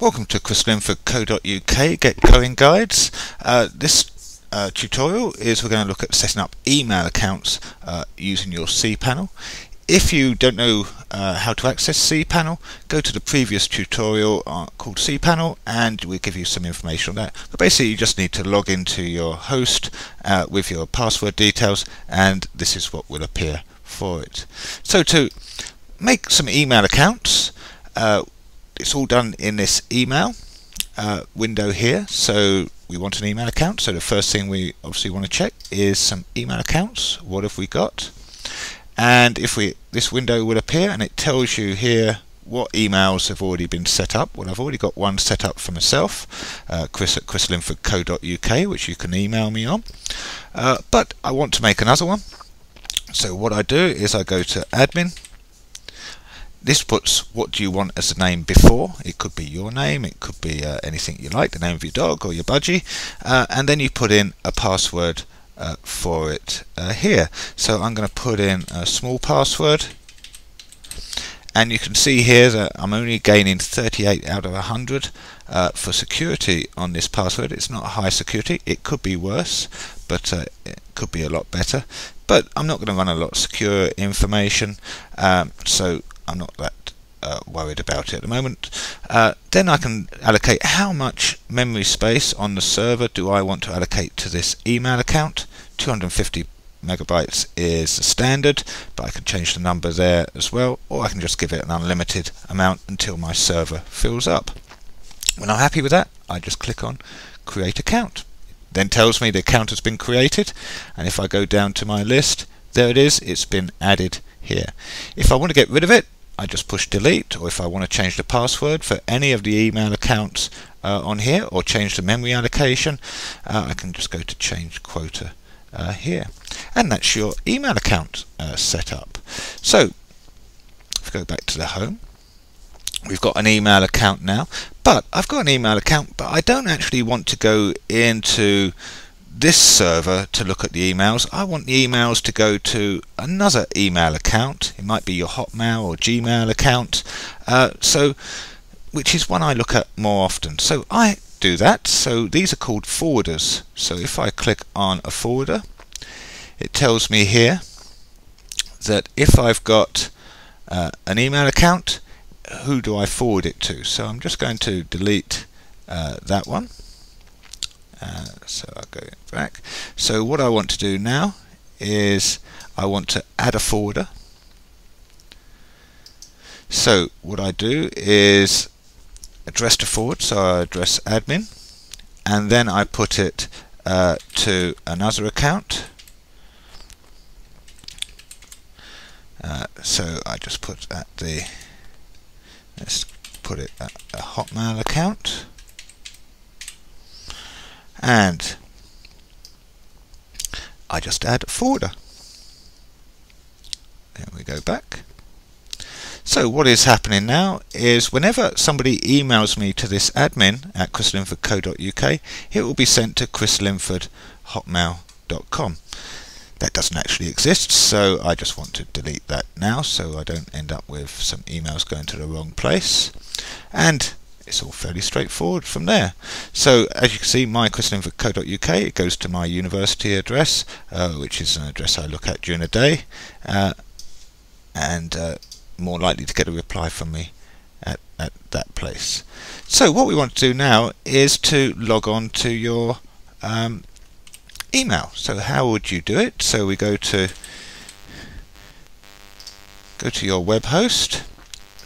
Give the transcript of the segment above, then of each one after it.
Welcome to chris chrislinford.co.uk Get Going Guides. Uh, this uh, tutorial is we're going to look at setting up email accounts uh, using your cPanel. If you don't know uh, how to access cPanel, go to the previous tutorial uh, called cPanel and we'll give you some information on that. But basically you just need to log into your host uh, with your password details and this is what will appear for it. So to make some email accounts, it's all done in this email uh, window here. So we want an email account. So the first thing we obviously want to check is some email accounts. What have we got? And if we this window will appear and it tells you here what emails have already been set up. Well, I've already got one set up for myself, uh, chris at chrislinford.co.uk, which you can email me on. Uh, but I want to make another one. So what I do is I go to admin this puts what do you want as a name before. It could be your name, it could be uh, anything you like, the name of your dog or your budgie, uh, and then you put in a password uh, for it uh, here. So I'm going to put in a small password, and you can see here that I'm only gaining 38 out of 100 uh, for security on this password. It's not high security, it could be worse, but uh, it could be a lot better. But I'm not going to run a lot of secure information, um, so I'm not that uh, worried about it at the moment. Uh, then I can allocate how much memory space on the server do I want to allocate to this email account. 250 megabytes is the standard, but I can change the number there as well, or I can just give it an unlimited amount until my server fills up. When I'm happy with that, I just click on create account. Then tells me the account has been created, and if I go down to my list, there it is, it's been added here. If I want to get rid of it, I just push delete or if I want to change the password for any of the email accounts uh, on here or change the memory allocation uh, I can just go to change quota uh, here. And that's your email account uh, set up. So if we go back to the home we've got an email account now but I've got an email account but I don't actually want to go into this server to look at the emails. I want the emails to go to another email account. It might be your Hotmail or Gmail account. Uh, so, which is one I look at more often. So I do that. So these are called forwarders. So if I click on a forwarder, it tells me here that if I've got uh, an email account, who do I forward it to? So I'm just going to delete uh, that one. Uh, so I'll go back. So what I want to do now is I want to add a forwarder. So what I do is address to forward, so I address admin, and then I put it uh, to another account. Uh, so I just put at the let's put it at a Hotmail account and I just add forwarder. There we go back. So what is happening now is whenever somebody emails me to this admin at chrislinford.co.uk, it will be sent to chrislinford.hotmail.com. That doesn't actually exist, so I just want to delete that now so I don't end up with some emails going to the wrong place. And it's all fairly straightforward from there. So as you can see, mychrislinford.co.uk it goes to my university address, uh, which is an address I look at during the day, uh, and uh, more likely to get a reply from me at, at that place. So what we want to do now is to log on to your um, email. So how would you do it? So we go to go to your web host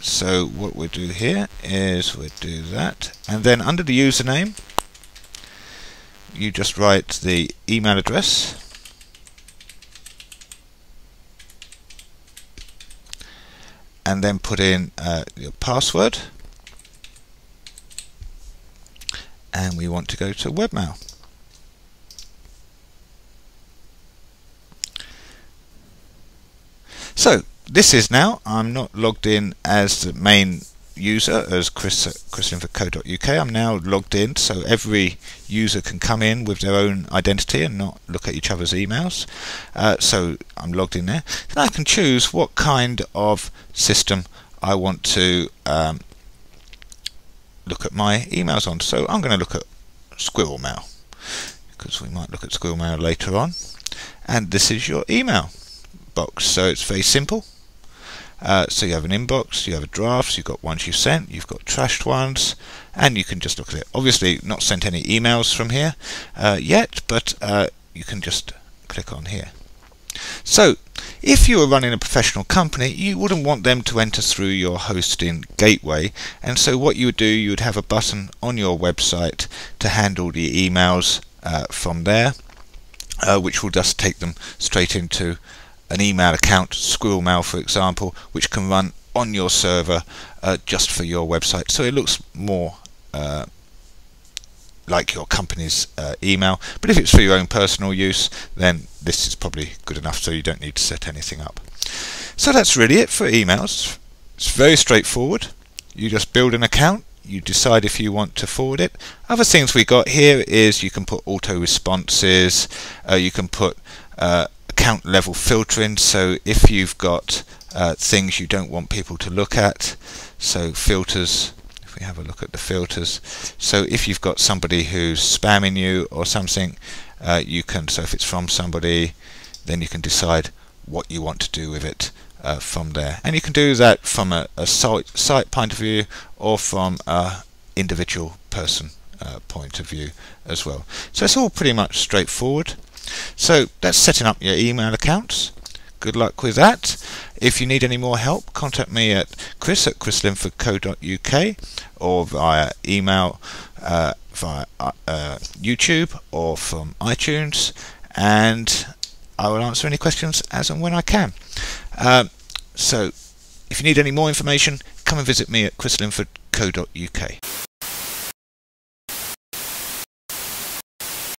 so what we'll do here is we'll do that. And then under the username you just write the email address. And then put in uh, your password. And we want to go to webmail. So this is now, I'm not logged in as the main user as Chris chrislinford.co.uk. I'm now logged in so every user can come in with their own identity and not look at each other's emails. Uh, so I'm logged in there. Then I can choose what kind of system I want to um, look at my emails on. So I'm going to look at Squirrel Mail because we might look at Squirrel Mail later on. And this is your email box. So it's very simple. Uh, so you have an inbox, you have a drafts, you've got ones you've sent, you've got trashed ones, and you can just look at it. Obviously, not sent any emails from here uh, yet, but uh, you can just click on here. So, if you were running a professional company, you wouldn't want them to enter through your hosting gateway, and so what you would do, you would have a button on your website to handle the emails uh, from there, uh, which will just take them straight into an email account, Squirrel Mail for example, which can run on your server uh, just for your website. So it looks more uh, like your company's uh, email. But if it's for your own personal use, then this is probably good enough so you don't need to set anything up. So that's really it for emails. It's very straightforward. You just build an account, you decide if you want to forward it. Other things we got here is you can put auto responses, uh, you can put uh, account level filtering. So if you've got uh, things you don't want people to look at so filters if we have a look at the filters. So if you've got somebody who's spamming you or something uh, you can so if it's from somebody then you can decide what you want to do with it uh, from there. And you can do that from a, a site, site point of view or from a individual person uh, point of view as well. So it's all pretty much straightforward so that's setting up your email accounts. Good luck with that. If you need any more help, contact me at chris at chrislinford.co.uk or via email, uh, via uh, uh, YouTube or from iTunes, and I will answer any questions as and when I can. Um, so, if you need any more information, come and visit me at chrislinford.co.uk.